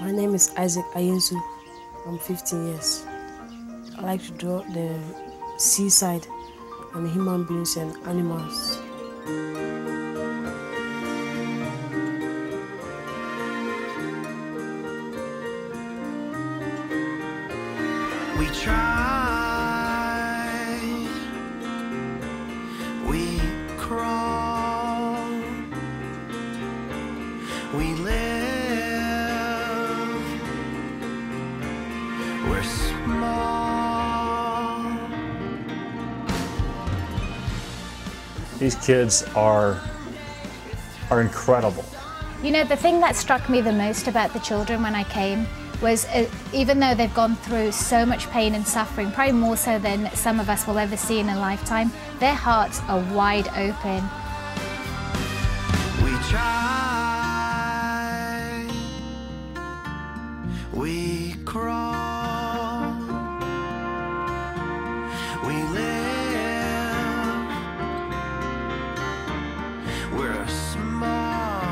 My name is Isaac Ayensu. I'm 15 years. I like to draw the seaside and human beings and animals. We try, we crawl, we live, we're small. These kids are are incredible. You know, the thing that struck me the most about the children when I came was uh, even though they've gone through so much pain and suffering, probably more so than some of us will ever see in a lifetime, their hearts are wide open. We try, we crawl, we live, we're small.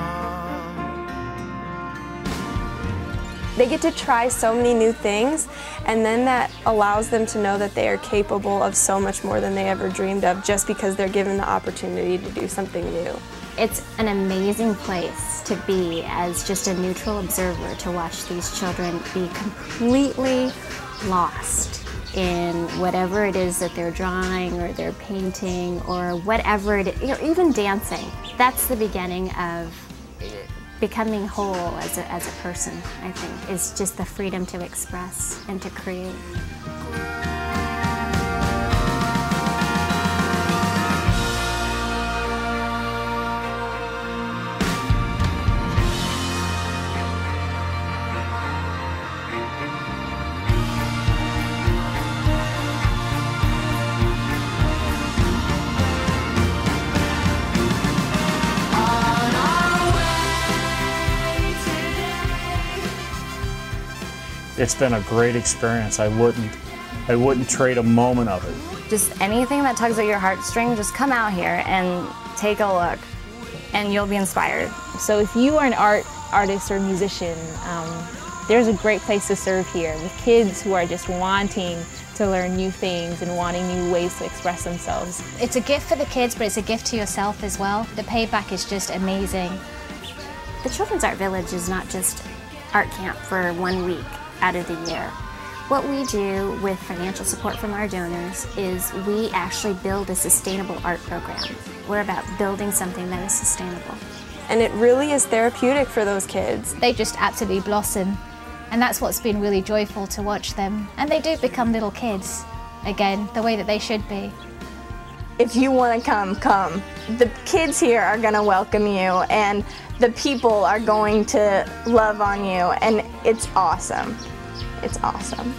They get to try so many new things, and then that allows them to know that they are capable of so much more than they ever dreamed of just because they're given the opportunity to do something new. It's an amazing place to be as just a neutral observer to watch these children be completely lost in whatever it is that they're drawing or they're painting or whatever it is, or even dancing. That's the beginning of becoming whole as a, as a person, I think, is just the freedom to express and to create. It's been a great experience. I wouldn't I wouldn't trade a moment of it. Just anything that tugs at your heartstring, just come out here and take a look, and you'll be inspired. So if you are an art artist or musician, um, there's a great place to serve here with kids who are just wanting to learn new things and wanting new ways to express themselves. It's a gift for the kids, but it's a gift to yourself as well. The payback is just amazing. The Children's Art Village is not just art camp for one week out of the year. What we do with financial support from our donors is we actually build a sustainable art program. We're about building something that is sustainable. And it really is therapeutic for those kids. They just absolutely blossom. And that's what's been really joyful to watch them. And they do become little kids again, the way that they should be. If you want to come, come. The kids here are going to welcome you, and the people are going to love on you, and it's awesome. It's awesome.